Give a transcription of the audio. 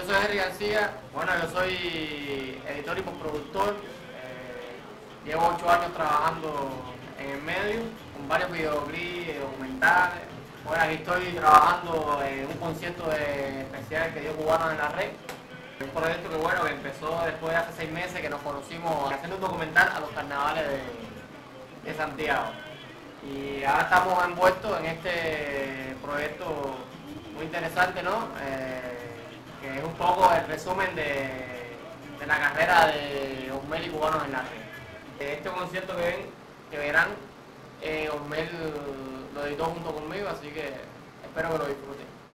Yo soy Henry García, bueno, yo soy editor y postproductor. Eh, llevo ocho años trabajando en el medio, con varios videoclips, documentales. Ahora aquí estoy trabajando en un concierto especial que dio Cubanos en la Red. Un proyecto que bueno, que empezó después de hace seis meses que nos conocimos haciendo un documental a los carnavales de, de Santiago. Y ahora estamos envueltos en este proyecto muy interesante, ¿no? Eh, poco el resumen de, de la carrera de Osmel y Cubanos en la Red. Este concierto que ven, que verán, eh, Osmel lo editó junto conmigo, así que espero que lo disfruten.